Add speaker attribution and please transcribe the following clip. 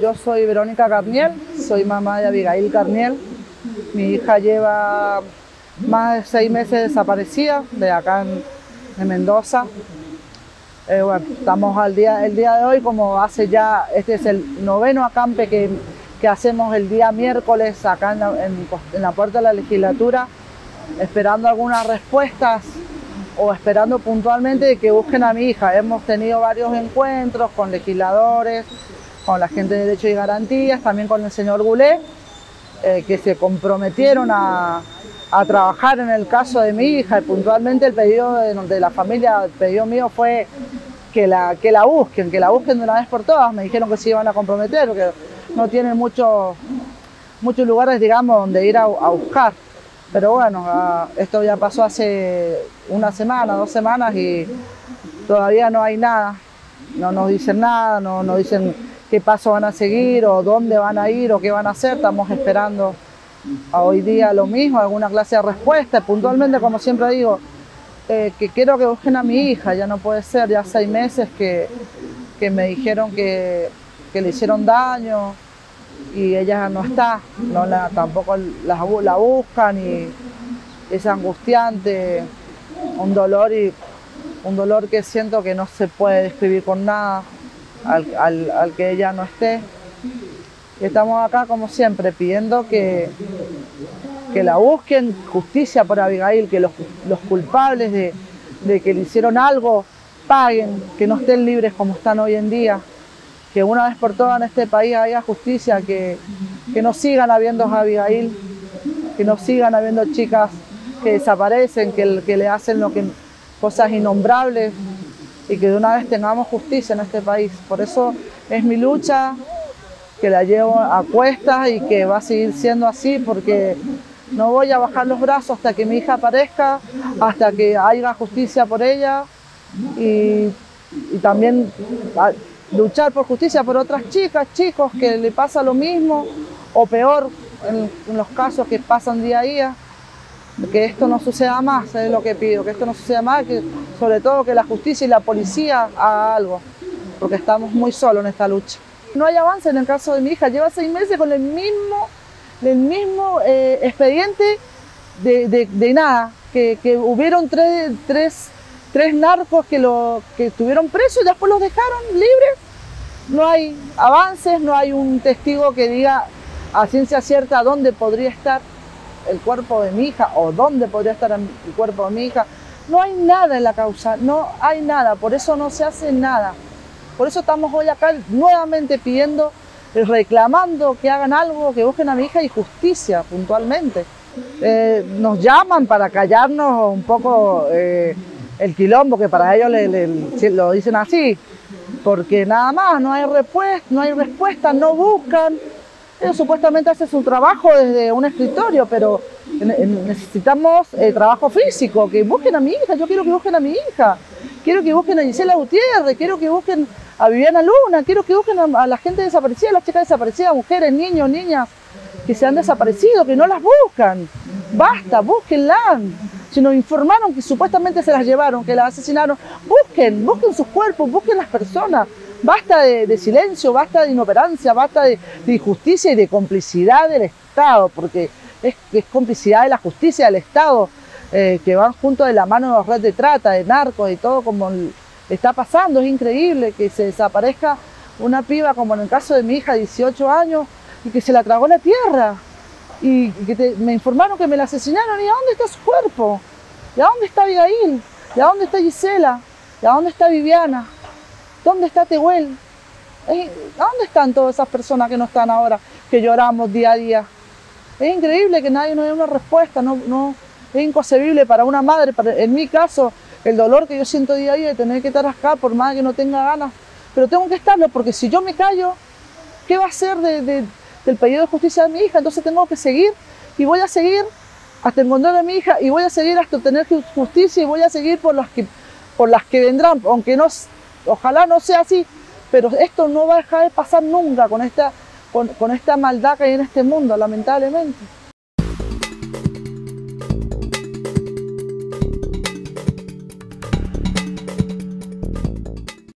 Speaker 1: Yo soy Verónica Carniel, soy mamá de Abigail Carniel. Mi hija lleva más de seis meses desaparecida de acá en, Mendoza. Eh, bueno, estamos al día, el día de hoy, como hace ya, este es el noveno acampe que, que hacemos el día miércoles acá en la, en la puerta de la legislatura, esperando algunas respuestas o esperando puntualmente que busquen a mi hija. Hemos tenido varios encuentros con legisladores, con la gente de Derecho y Garantías, también con el señor Goulet, eh, que se comprometieron a, trabajar en el caso de mi hija y puntualmente el pedido de, la familia, el pedido mío fue que la, que la busquen, que la busquen de una vez por todas. Me dijeron que se iban a comprometer, que no tienen muchos muchos lugares, digamos, donde ir a, buscar. Pero bueno, ah, esto ya pasó hace una semana, dos semanas y todavía no hay nada. No nos dicen nada, no nos dicen qué paso van a seguir o dónde van a ir o qué van a hacer. Estamos esperando a hoy día lo mismo, alguna clase de respuesta. Puntualmente, como siempre digo, eh, que quiero que busquen a mi hija, ya no puede ser, ya seis meses que, me dijeron que, le hicieron daño y ella no está, no la, tampoco la, la buscan y es angustiante, un dolor y un dolor que siento que no se puede describir con nada al, que ella no esté. estamos acá como siempre pidiendo que, que la busquen justicia por Abigail, que los, culpables de, que le hicieron algo paguen, que no estén libres como están hoy en día, que una vez por todas en este país haya justicia, que, que no sigan habiendo Abigail, que no sigan habiendo chicas que desaparecen, que, que le hacen lo que, cosas innombrables, y que de una vez tengamos justicia en este país. Por eso es mi lucha, que la llevo a cuestas y que va a seguir siendo así porque no voy a bajar los brazos hasta que mi hija aparezca, hasta que haya justicia por ella y, también luchar por justicia por otras chicas, chicos que le pasa lo mismo o peor en los casos que pasan día a día que esto no suceda más, es lo que pido, que esto no suceda más, que sobre todo que la justicia y la policía haga algo, porque estamos muy solos en esta lucha. No hay avance en el caso de mi hija, lleva seis meses con el mismo, el mismo eh, expediente de, nada, que, hubieron tres, tres, tres narcos que, lo, que estuvieron presos y después los dejaron libres. No hay avances, no hay un testigo que diga a ciencia cierta dónde podría estar el cuerpo de mi hija o dónde podría estar el cuerpo de mi hija. No hay nada en la causa, no hay nada, por eso no se hace nada. Por eso estamos hoy acá nuevamente pidiendo, reclamando que hagan algo, que busquen a mi hija y justicia puntualmente. Eh, nos llaman para callarnos un poco eh, el quilombo, que para ellos lo dicen así, porque nada más, no hay no hay respuesta, no buscan, ellos supuestamente hacen su trabajo desde un escritorio, pero necesitamos eh, trabajo físico, que busquen a mi hija, yo quiero que busquen a mi hija, quiero que busquen a Gisela Gutiérrez, quiero que busquen a Viviana Luna, quiero que busquen a, la gente desaparecida, a las chicas desaparecidas, mujeres, niños, niñas que se han desaparecido, que no las buscan. Basta, búsquenlas. Si nos informaron que supuestamente se las llevaron, que las asesinaron, busquen, busquen sus cuerpos, busquen las personas. Basta de, silencio, basta de inoperancia, basta de, injusticia y de complicidad del Estado, porque es, complicidad de la justicia del Estado, eh, que van junto de la mano de los redes de trata, de narcos y todo como está pasando. Es increíble que se desaparezca una piba como en el caso de mi hija, 18 años, y que se la tragó la tierra. Y que me informaron que me la asesinaron. ¿Y a dónde está su cuerpo? ¿Y a dónde está Abigail? ¿Y a dónde está Gisela? ¿Y a dónde está Viviana? ¿Dónde está Tehuel? ¿Dónde están todas esas personas que no están ahora, que lloramos día a día? Es increíble que nadie nos dé una respuesta, no, no, es inconcebible para una madre, en mi caso, el dolor que yo siento día a día de tener que estar acá por más que no tenga ganas, pero tengo que estarlo porque si yo me callo, ¿qué va a ser del pedido de justicia de mi hija? Entonces tengo que seguir y voy a seguir hasta encontrar a mi hija y voy a seguir hasta obtener justicia y voy a seguir por las que, por las que vendrán, aunque no Ojalá no sea así, pero esto no va a dejar de pasar nunca con esta, con, esta maldad que hay en este mundo, lamentablemente.